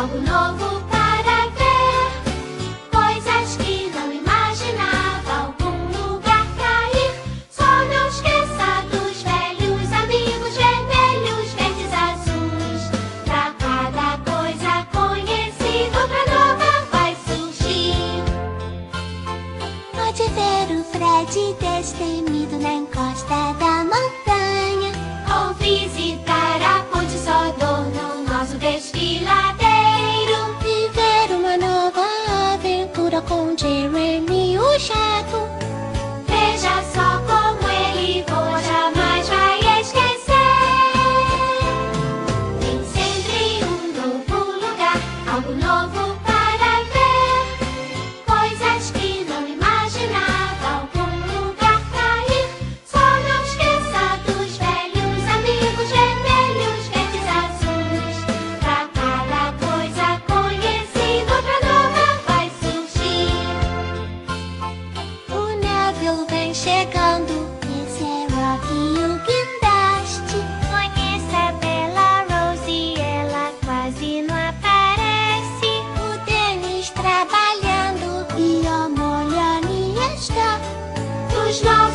Algo novo para ver, coisas que não imaginava. Algum lugar cair. Só não esqueça dos velhos amigos vermelhos, verdes, azuis. Pra cada coisa conhecida, outra nova vai surgir. Pode ver o Fred destemido na encosta da montanha, ou visitar a ponte só dor no nosso desfile. love. No.